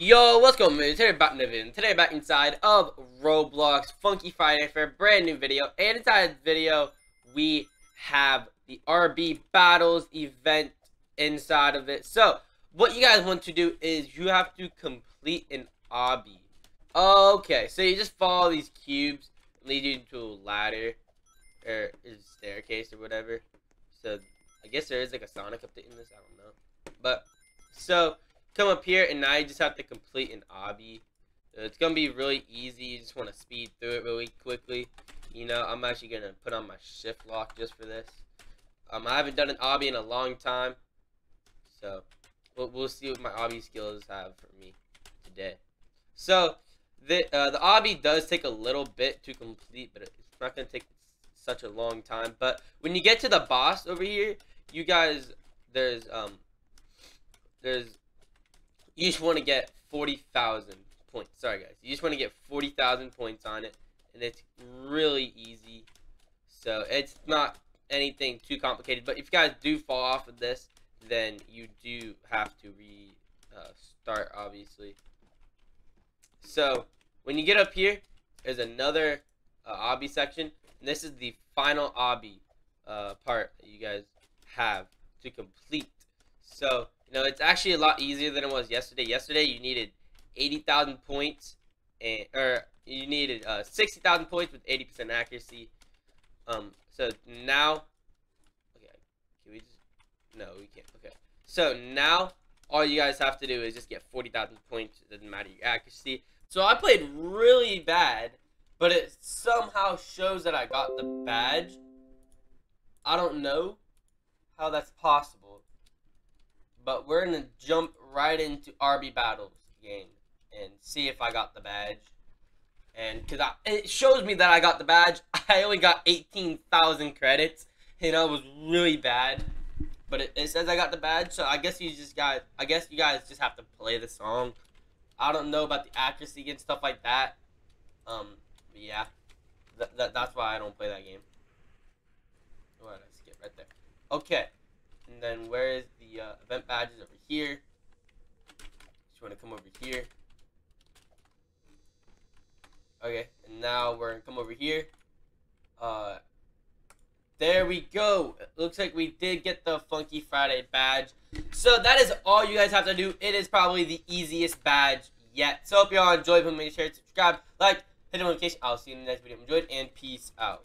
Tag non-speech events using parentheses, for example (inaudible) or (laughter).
Yo, what's going on? Today back in the video. Today back inside of Roblox Funky Friday for a brand new video. And inside the video, we have the RB Battles event inside of it. So, what you guys want to do is you have to complete an obby. Okay, so you just follow these cubes, lead you to a ladder, or staircase or whatever. So, I guess there is like a Sonic update in this, I don't know. But, so come up here and now you just have to complete an obby. It's gonna be really easy. You just want to speed through it really quickly. You know, I'm actually gonna put on my shift lock just for this. Um, I haven't done an obby in a long time, so we'll, we'll see what my obby skills have for me today. So the uh, the obby does take a little bit to complete, but it's not gonna take such a long time. But when you get to the boss over here, you guys, there's um, there's you just want to get 40,000 points. Sorry, guys. You just want to get 40,000 points on it. And it's really easy. So, it's not anything too complicated. But if you guys do fall off of this, then you do have to restart, uh, obviously. So, when you get up here, there's another uh, obby section. And this is the final obby uh, part that you guys have to complete. So, you know, it's actually a lot easier than it was yesterday. Yesterday, you needed 80,000 points, and or you needed uh, 60,000 points with 80% accuracy. Um, so now, okay, can we just, no, we can't, okay. So now, all you guys have to do is just get 40,000 points. It doesn't matter your accuracy. So I played really bad, but it somehow shows that I got the badge. I don't know how that's possible but we're gonna jump right into RB battles game and see if I got the badge. And because it shows me that I got the badge, (laughs) I only got 18,000 credits, and I was really bad. But it, it, says I got the badge, so I guess you just got. I guess you guys just have to play the song. I don't know about the accuracy and stuff like that. Um, yeah, th th that's why I don't play that game. What I skip right there. Okay. And then where is the uh, event badges over here? Just want to come over here. Okay, and now we're gonna come over here. Uh, there we go. It looks like we did get the Funky Friday badge. So that is all you guys have to do. It is probably the easiest badge yet. So hope you all enjoyed. Please make sure to subscribe, like, hit the notification. I'll see you in the next video. Enjoyed and peace out.